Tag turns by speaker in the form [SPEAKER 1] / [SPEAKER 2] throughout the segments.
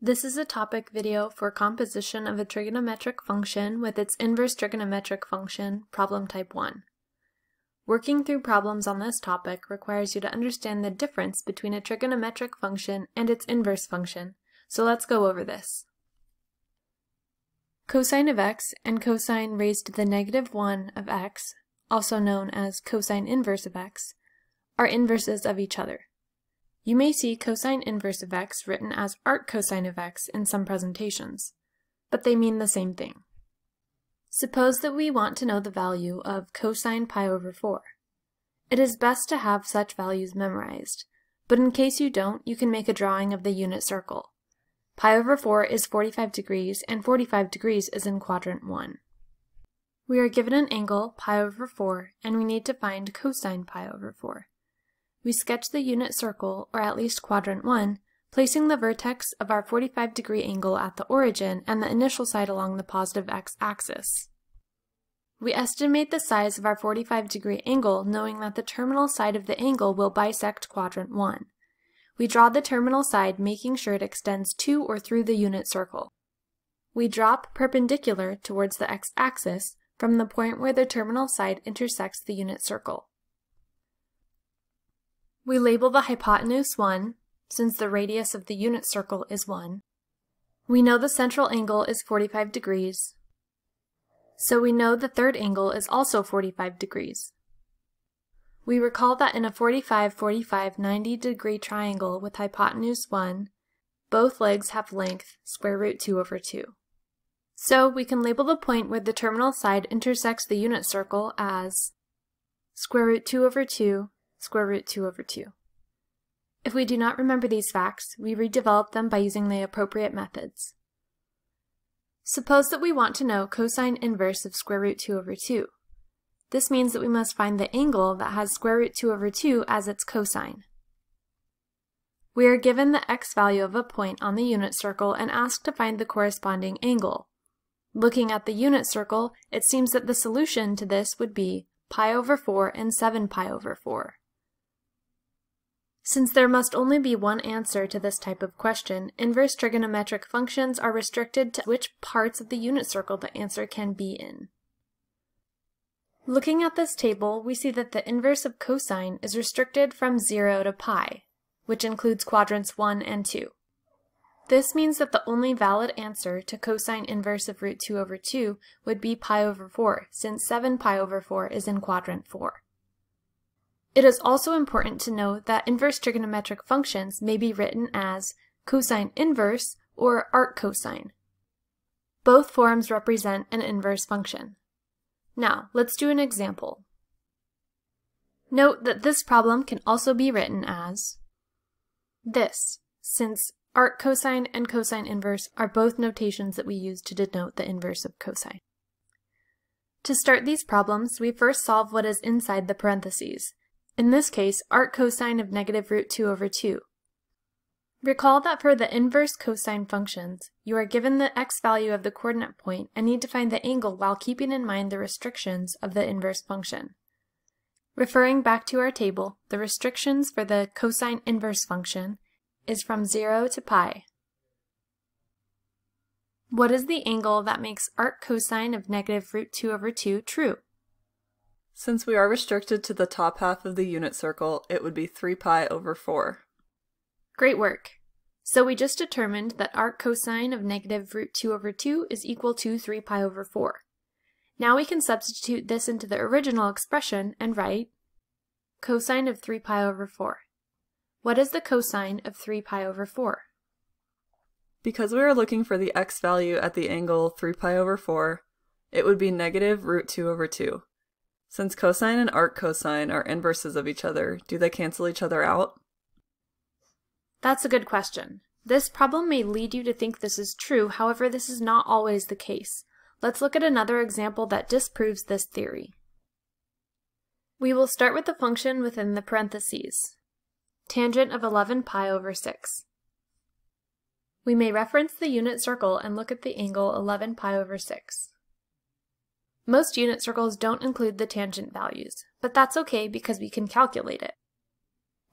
[SPEAKER 1] This is a topic video for composition of a trigonometric function with its inverse trigonometric function, problem type 1. Working through problems on this topic requires you to understand the difference between a trigonometric function and its inverse function, so let's go over this. Cosine of x and cosine raised to the negative 1 of x, also known as cosine inverse of x, are inverses of each other. You may see cosine inverse of x written as arc cosine of x in some presentations, but they mean the same thing. Suppose that we want to know the value of cosine pi over 4. It is best to have such values memorized, but in case you don't, you can make a drawing of the unit circle. Pi over 4 is 45 degrees, and 45 degrees is in quadrant 1. We are given an angle, pi over 4, and we need to find cosine pi over 4. We sketch the unit circle, or at least quadrant 1, placing the vertex of our 45 degree angle at the origin and the initial side along the positive x-axis. We estimate the size of our 45 degree angle knowing that the terminal side of the angle will bisect quadrant 1. We draw the terminal side making sure it extends to or through the unit circle. We drop perpendicular towards the x-axis from the point where the terminal side intersects the unit circle. We label the hypotenuse 1, since the radius of the unit circle is 1. We know the central angle is 45 degrees, so we know the third angle is also 45 degrees. We recall that in a 45-45 90 degree triangle with hypotenuse 1, both legs have length square root 2 over 2. So we can label the point where the terminal side intersects the unit circle as square root 2 over 2 square root 2 over 2. If we do not remember these facts, we redevelop them by using the appropriate methods. Suppose that we want to know cosine inverse of square root 2 over 2. This means that we must find the angle that has square root 2 over 2 as its cosine. We are given the x value of a point on the unit circle and asked to find the corresponding angle. Looking at the unit circle, it seems that the solution to this would be pi over 4 and 7 pi over 4. Since there must only be one answer to this type of question, inverse trigonometric functions are restricted to which parts of the unit circle the answer can be in. Looking at this table, we see that the inverse of cosine is restricted from 0 to pi, which includes quadrants 1 and 2. This means that the only valid answer to cosine inverse of root 2 over 2 would be pi over 4, since 7 pi over 4 is in quadrant 4. It is also important to know that inverse trigonometric functions may be written as cosine inverse or arc cosine. Both forms represent an inverse function. Now, let's do an example. Note that this problem can also be written as this, since arc cosine and cosine inverse are both notations that we use to denote the inverse of cosine. To start these problems, we first solve what is inside the parentheses, in this case, arc cosine of negative root 2 over 2. Recall that for the inverse cosine functions, you are given the x value of the coordinate point and need to find the angle while keeping in mind the restrictions of the inverse function. Referring back to our table, the restrictions for the cosine inverse function is from 0 to pi. What is the angle that makes arc cosine of negative root 2 over 2 true?
[SPEAKER 2] Since we are restricted to the top half of the unit circle, it would be 3 pi over 4.
[SPEAKER 1] Great work! So we just determined that arc cosine of negative root 2 over 2 is equal to 3 pi over 4. Now we can substitute this into the original expression and write cosine of 3 pi over 4. What is the cosine of 3 pi over 4?
[SPEAKER 2] Because we are looking for the x value at the angle 3 pi over 4, it would be negative root 2 over 2. Since cosine and arc cosine are inverses of each other, do they cancel each other out?
[SPEAKER 1] That's a good question. This problem may lead you to think this is true, however this is not always the case. Let's look at another example that disproves this theory. We will start with the function within the parentheses, tangent of 11 pi over 6. We may reference the unit circle and look at the angle 11 pi over 6. Most unit circles don't include the tangent values, but that's okay because we can calculate it.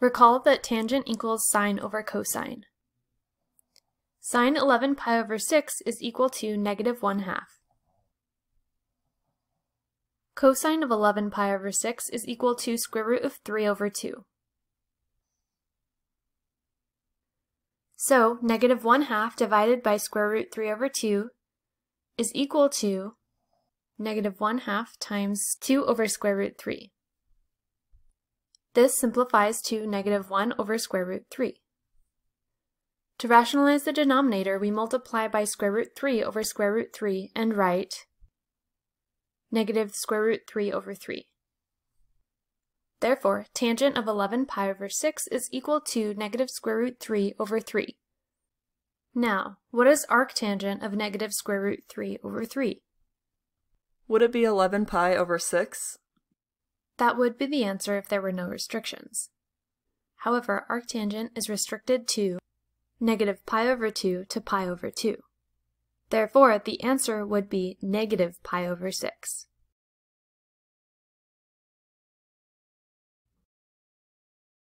[SPEAKER 1] Recall that tangent equals sine over cosine. Sine 11 pi over 6 is equal to negative 1 half. Cosine of 11 pi over 6 is equal to square root of 3 over 2. So, negative 1 half divided by square root 3 over 2 is equal to negative 1 half times 2 over square root 3. This simplifies to negative 1 over square root 3. To rationalize the denominator, we multiply by square root 3 over square root 3 and write negative square root 3 over 3. Therefore, tangent of 11 pi over 6 is equal to negative square root 3 over 3. Now, what is arctangent of negative square root 3 over 3?
[SPEAKER 2] Would it be 11 pi over 6?
[SPEAKER 1] That would be the answer if there were no restrictions. However, arctangent is restricted to negative pi over 2 to pi over 2. Therefore, the answer would be negative pi over 6.